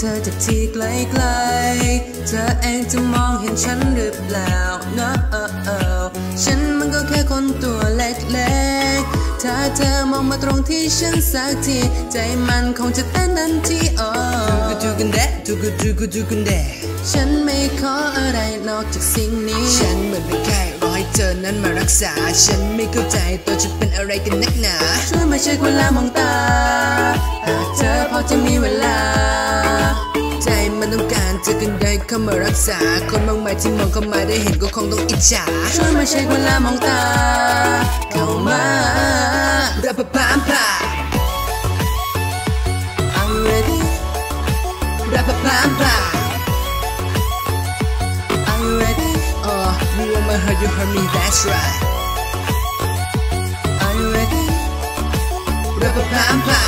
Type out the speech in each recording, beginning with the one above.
เธอจากที่ไกลๆเธอเองจะมองเห็นฉันหรือเปล่าเนอะฉันมันก็แค่คนตัวเล็กๆ ถ้าเธอมองมาตรงที่ฉันสักที ใจมันคงจะเต้นทันทีโอ้ดูกันแดดูกันดูกันดูกันแดฉันไม่ขออะไรนอกจากสิ่งนี้ ฉันเหมือนเป็นแค่รอให้เธอนั้นมารักษา ฉันไม่เข้าใจตัวจะเป็นอะไรกันนักหนา ช่วยมาเช็คเวลามองตาหากเธอพอจะมีเวลา ใจมันต้องการเธอกันได้เข้ามารักษา คนมากมายที่มองเข้ามาได้เห็นก็คงต้องอิจฉาช่วยมาเช็คเวลามองตา เข้ามารับประพามพา I'm ready รับประพามพา I'm ready Oh you want my heart you heard me that's right รับประพามพา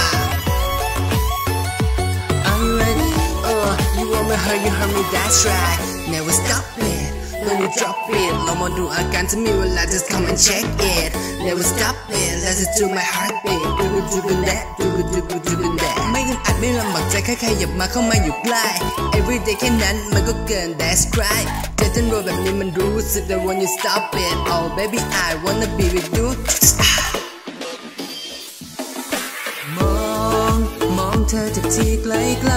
I'm ready Oh you want my heart you heard me that's right Never stop it When you drop it ลองมาดูอาการจะมีเวลา just come and check it Never stop it Listen to my heartbeat ดูกูดูกูแดดูกูดูกูดูกูแดไม่อึดอัดไม่ลำบากใจแค่ขยับมาเข้ามาอยู่ใกล้ Everyday แค่นั้นมันก็เกิน that's right เจอเต้นโรแบบนี้มันรู้สึกแต่ when you stop it Oh baby I wanna be with you ไกล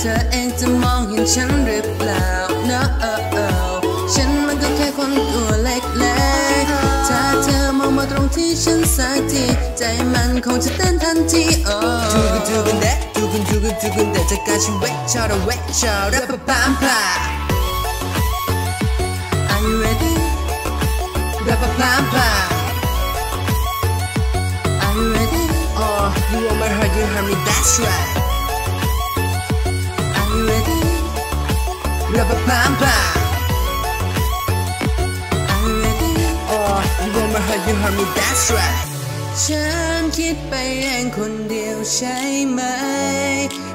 เธอเองจะมองเห็นฉันหรือเปล่าเนอะฉันมันก็แค่คนตัวเล็กๆ ถ้าเธอมองมาตรงที่ฉันสักที ใจมันคงจะเต้นทันทีโอ้ดูกันดูกันแดดูกันดูกันดูกันแดจากการชีวิตชาวระเวทชาวรับประพามพา Are you ready รับประพามพา Are you ready Oh you want my heart you heard me that's right รับประพามพา Are you ready Oh you want my heart you heard me that's right ฉันคิดไปเองคนเดียวใช่ไหม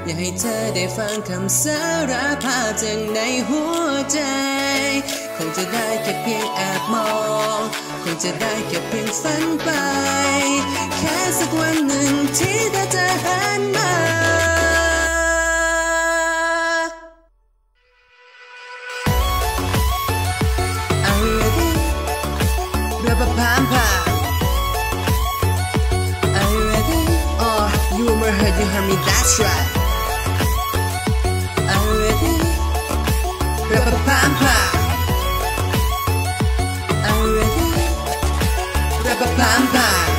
อยากให้เธอได้ฟังคำสารภาพจากในหัวใจคงจะได้แค่เพียงแอบมองคงจะได้แค่เพียงฝันไป แค่สักวันหนึ่งที่เธอ you heard me that's right Are you ready รับประพามพา Are you ready รับประพามพา